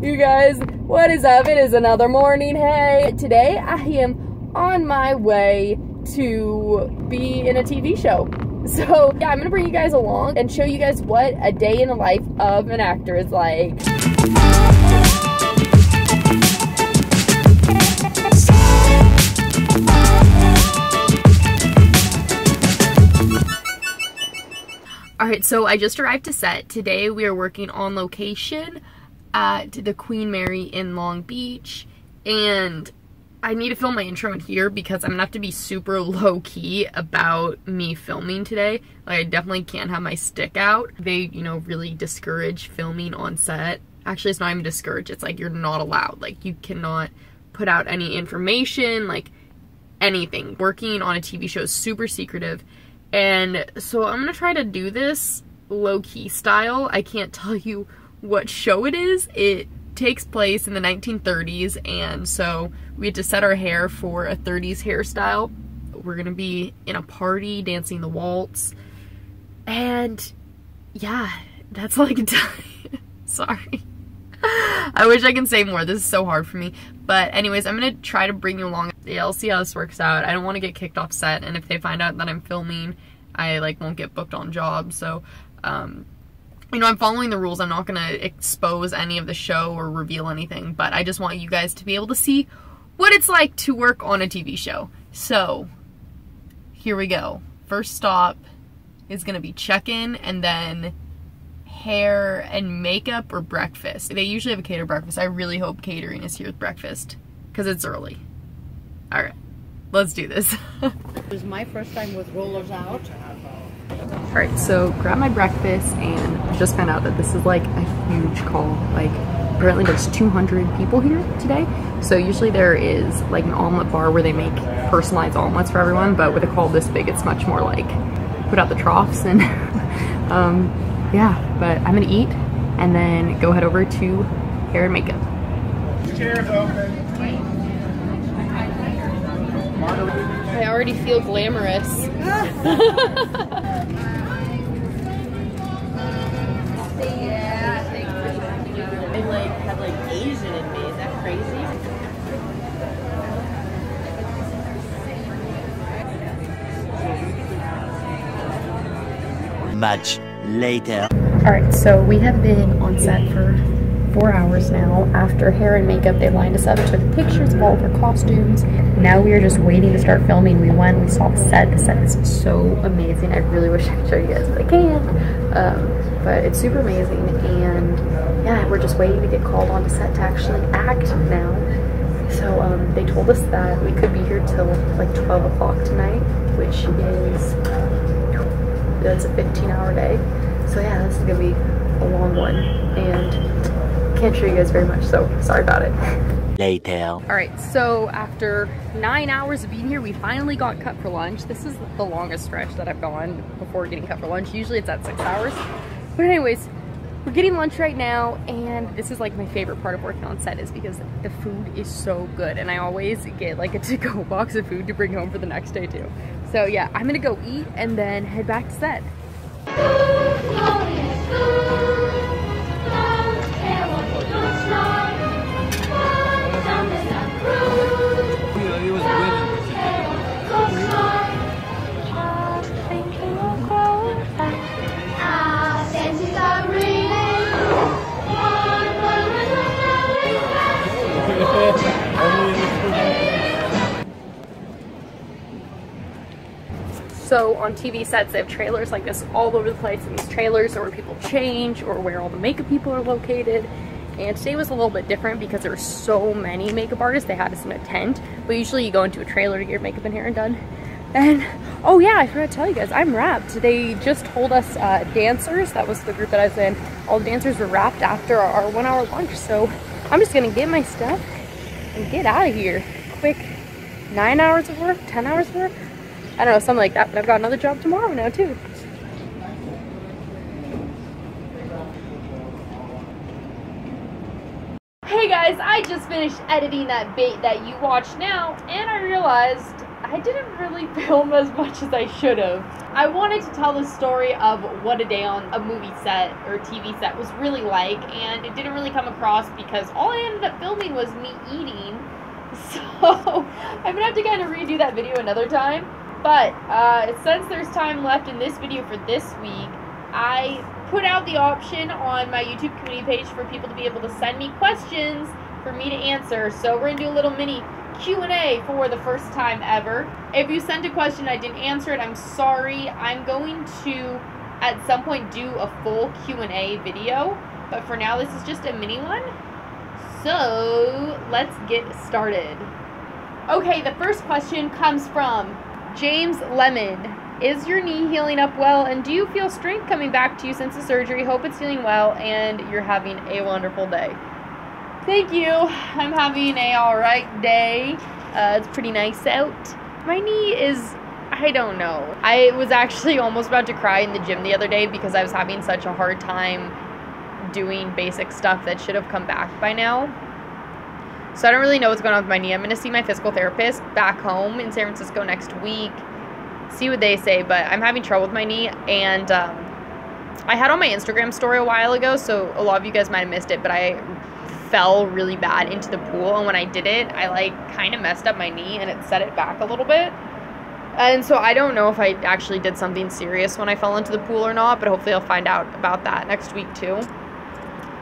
you guys, what is up? It is another morning. Hey, today I am on my way to be in a TV show. So yeah, I'm gonna bring you guys along and show you guys what a day in the life of an actor is like. All right, so I just arrived to set. Today we are working on location at the Queen Mary in Long Beach, and I need to film my intro in here because I'm gonna have to be super low key about me filming today. Like, I definitely can't have my stick out. They, you know, really discourage filming on set. Actually, it's not even discouraged, it's like you're not allowed. Like, you cannot put out any information, like anything. Working on a TV show is super secretive and so I'm gonna try to do this low-key style. I can't tell you what show it is. It takes place in the 1930s and so we had to set our hair for a 30s hairstyle. We're gonna be in a party dancing the waltz and yeah, that's like sorry. I wish I can say more. This is so hard for me. But anyways, I'm going to try to bring you along. I'll see how this works out. I don't want to get kicked off set. And if they find out that I'm filming, I like won't get booked on jobs. So, um, you know, I'm following the rules. I'm not going to expose any of the show or reveal anything. But I just want you guys to be able to see what it's like to work on a TV show. So, here we go. First stop is going to be check-in and then hair and makeup or breakfast. They usually have a catered breakfast. I really hope catering is here with breakfast because it's early. All right, let's do this. it was my first time with rollers out. All right, so grab my breakfast and I just found out that this is like a huge call. Like apparently there's 200 people here today. So usually there is like an omelet bar where they make personalized omelets for everyone, but with a call this big, it's much more like put out the troughs and um, yeah, but I'm gonna eat and then go head over to hair and makeup. Chairs open. I already feel glamorous. I like have like Asian in me. Is that crazy? Much later. Alright, so we have been on set for four hours now. After hair and makeup, they lined us up, took pictures of all of our costumes. Now we are just waiting to start filming. We went, we saw the set. The set is so amazing. I really wish I could show you guys, but I can't. Um, but it's super amazing. And yeah, we're just waiting to get called on to set to actually act now. So um, they told us that we could be here till like 12 o'clock tonight, which is, that's a 15 hour day. So yeah, this is gonna be a long one and can't show you guys very much, so sorry about it. Later. All right, so after nine hours of being here, we finally got cut for lunch. This is the longest stretch that I've gone before getting cut for lunch. Usually it's at six hours. But anyways, we're getting lunch right now, and this is like my favorite part of working on set is because the food is so good, and I always get like a to-go box of food to bring home for the next day too. So yeah, I'm gonna go eat and then head back to set. On TV sets, they have trailers like this all over the place, and these trailers are where people change or where all the makeup people are located. And today was a little bit different because there were so many makeup artists, they had us in a tent. But usually you go into a trailer to get your makeup and hair done. And, oh yeah, I forgot to tell you guys, I'm wrapped. They just told us uh, dancers, that was the group that I was in, all the dancers were wrapped after our one hour lunch. So I'm just gonna get my stuff and get out of here. Quick, nine hours of work, 10 hours of work. I don't know, something like that, but I've got another job tomorrow now too. Hey guys, I just finished editing that bait that you watch now, and I realized I didn't really film as much as I should have. I wanted to tell the story of what a day on a movie set or TV set was really like, and it didn't really come across because all I ended up filming was me eating. So I'm gonna have to kind of redo that video another time. But uh, since there's time left in this video for this week, I put out the option on my YouTube community page for people to be able to send me questions for me to answer. So we're gonna do a little mini Q&A for the first time ever. If you sent a question I didn't answer it, I'm sorry. I'm going to at some point do a full Q&A video, but for now this is just a mini one. So, let's get started. Okay, the first question comes from James Lemon. Is your knee healing up well and do you feel strength coming back to you since the surgery? Hope it's healing well and you're having a wonderful day. Thank you. I'm having a alright day. Uh, it's pretty nice out. My knee is, I don't know. I was actually almost about to cry in the gym the other day because I was having such a hard time doing basic stuff that should have come back by now. So I don't really know what's going on with my knee. I'm going to see my physical therapist back home in San Francisco next week. See what they say, but I'm having trouble with my knee and um, I had on my Instagram story a while ago, so a lot of you guys might have missed it, but I fell really bad into the pool and when I did it, I like kind of messed up my knee and it set it back a little bit. And so I don't know if I actually did something serious when I fell into the pool or not, but hopefully I'll find out about that next week too.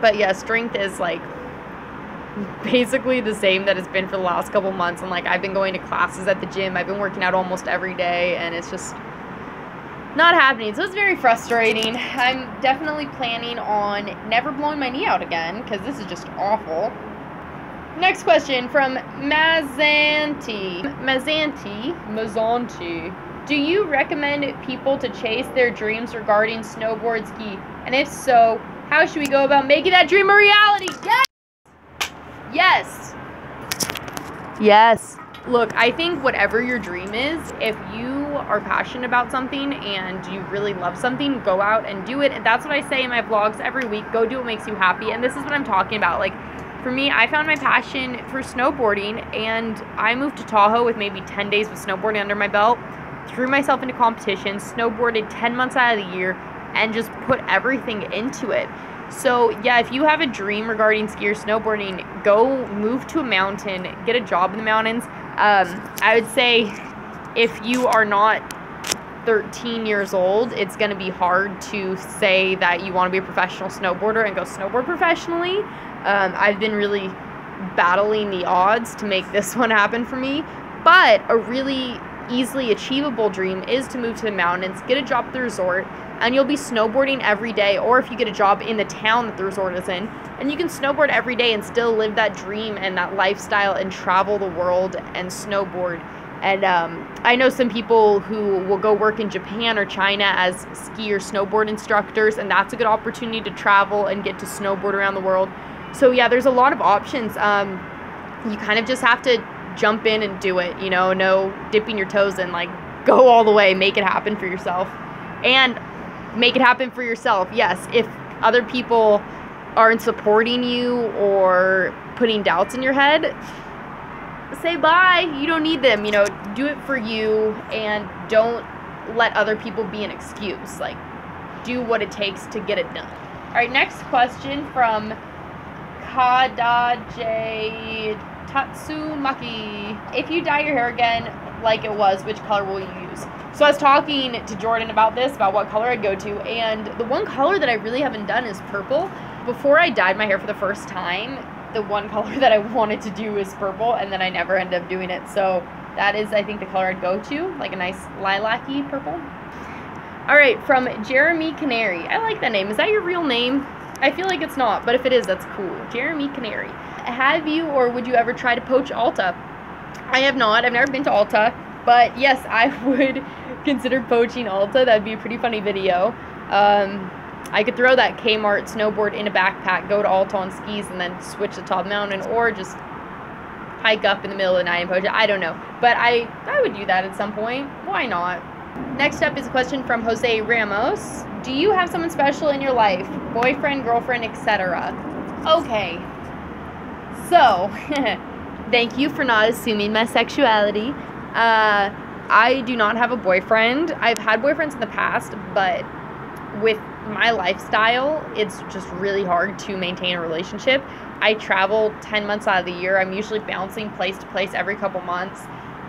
But yeah, strength is like basically the same that it's been for the last couple months and like I've been going to classes at the gym. I've been working out almost every day and it's just not happening. So it's very frustrating. I'm definitely planning on never blowing my knee out again because this is just awful. Next question from Mazanti. Mazanti. Mazanti. Do you recommend people to chase their dreams regarding snowboard ski? And if so, how should we go about making that dream a reality? Yes! Yes. Look, I think whatever your dream is, if you are passionate about something and you really love something, go out and do it. And that's what I say in my vlogs every week. Go do what makes you happy. And this is what I'm talking about. Like, for me, I found my passion for snowboarding and I moved to Tahoe with maybe 10 days of snowboarding under my belt, threw myself into competitions, snowboarded 10 months out of the year, and just put everything into it. So, yeah, if you have a dream regarding ski or snowboarding, go move to a mountain, get a job in the mountains. Um, I would say if you are not 13 years old, it's going to be hard to say that you want to be a professional snowboarder and go snowboard professionally. Um, I've been really battling the odds to make this one happen for me. But a really easily achievable dream is to move to the mountains, get a job at the resort, and you'll be snowboarding every day. Or if you get a job in the town that the resort is in, and you can snowboard every day and still live that dream and that lifestyle and travel the world and snowboard. And um, I know some people who will go work in Japan or China as ski or snowboard instructors, and that's a good opportunity to travel and get to snowboard around the world. So, yeah, there's a lot of options. Um, you kind of just have to jump in and do it, you know, no dipping your toes in, like, go all the way, make it happen for yourself. And make it happen for yourself. Yes, if other people aren't supporting you or putting doubts in your head, say bye. You don't need them. You know, do it for you and don't let other people be an excuse. Like, do what it takes to get it done. All right, next question from Kadaje Tatsumaki. If you dye your hair again like it was, which color will you use? So I was talking to Jordan about this, about what color I'd go to, and the one color that I really haven't done is purple. Before I dyed my hair for the first time, the one color that I wanted to do is purple, and then I never ended up doing it. So that is, I think, the color I'd go to, like a nice lilac-y purple. All right, from Jeremy Canary. I like that name. Is that your real name? I feel like it's not, but if it is, that's cool. Jeremy Canary. Have you or would you ever try to poach Alta? I have not. I've never been to Alta, but yes, I would consider poaching Alta. That'd be a pretty funny video. Um, I could throw that Kmart snowboard in a backpack, go to Alta on skis, and then switch to top mountain, or just hike up in the middle of the night and poach it. I don't know, but I I would do that at some point. Why not? Next up is a question from Jose Ramos. Do you have someone special in your life? Boyfriend, girlfriend, etc. Okay. So, thank you for not assuming my sexuality. Uh, I do not have a boyfriend. I've had boyfriends in the past, but with my lifestyle, it's just really hard to maintain a relationship. I travel 10 months out of the year. I'm usually bouncing place to place every couple months.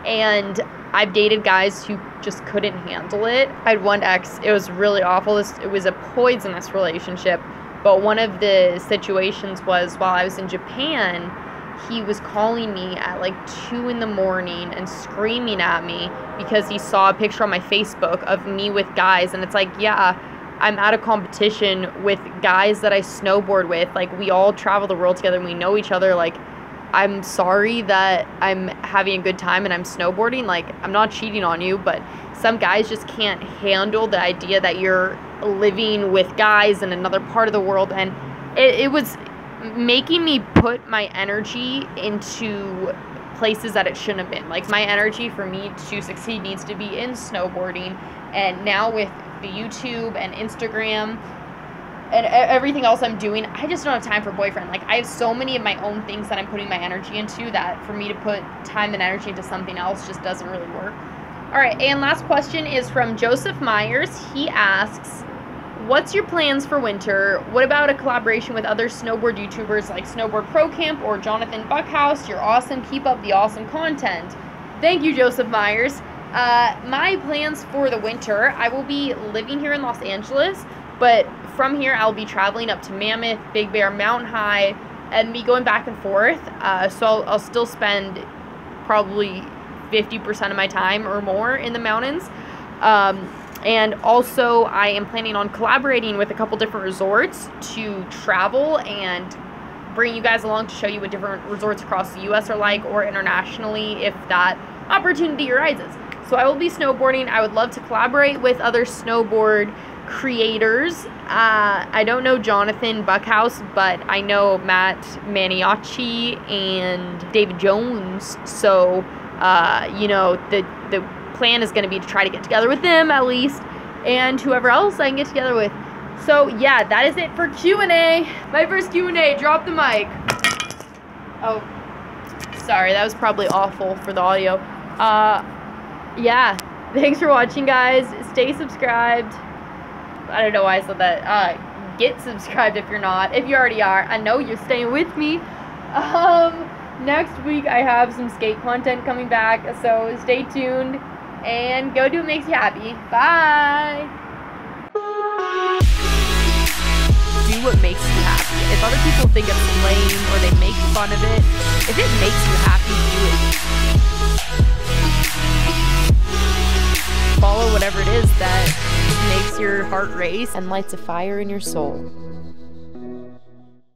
And I've dated guys who just couldn't handle it. I had one ex, it was really awful. It was a poisonous relationship. But one of the situations was while I was in Japan, he was calling me at like 2 in the morning and screaming at me because he saw a picture on my Facebook of me with guys. And it's like, yeah, I'm at a competition with guys that I snowboard with. Like, we all travel the world together and we know each other. Like, I'm sorry that I'm having a good time and I'm snowboarding. Like, I'm not cheating on you, but some guys just can't handle the idea that you're living with guys in another part of the world. And it, it was making me put my energy into places that it shouldn't have been. Like, my energy for me to succeed needs to be in snowboarding. And now with the YouTube and Instagram and everything else I'm doing, I just don't have time for boyfriend. Like I have so many of my own things that I'm putting my energy into that for me to put time and energy into something else just doesn't really work. All right, and last question is from Joseph Myers. He asks, "What's your plans for winter? What about a collaboration with other snowboard YouTubers like Snowboard Pro Camp or Jonathan Buckhouse? You're awesome. Keep up the awesome content." Thank you, Joseph Myers. Uh, my plans for the winter, I will be living here in Los Angeles, but from here I'll be traveling up to Mammoth, Big Bear, Mountain High, and be going back and forth. Uh, so I'll, I'll, still spend probably 50% of my time or more in the mountains. Um, and also, I am planning on collaborating with a couple different resorts to travel and bring you guys along to show you what different resorts across the U.S. are like or internationally if that opportunity arises. So I will be snowboarding. I would love to collaborate with other snowboard creators. Uh, I don't know Jonathan Buckhouse, but I know Matt Maniaci and David Jones. So, uh, you know, the the plan is going to be to try to get together with them at least, and whoever else I can get together with. So yeah, that is it for Q&A. My first Q&A, drop the mic. Oh, sorry, that was probably awful for the audio. Uh, yeah, thanks for watching, guys. Stay subscribed. I don't know why I said that. Uh, get subscribed if you're not. If you already are, I know you're staying with me. Um, next week I have some skate content coming back, so stay tuned and go do what makes you happy. Bye. Do what makes you happy. If other people think it's lame or they make fun of it, if it makes you happy, do it. follow whatever it is that makes your heart race and lights a fire in your soul.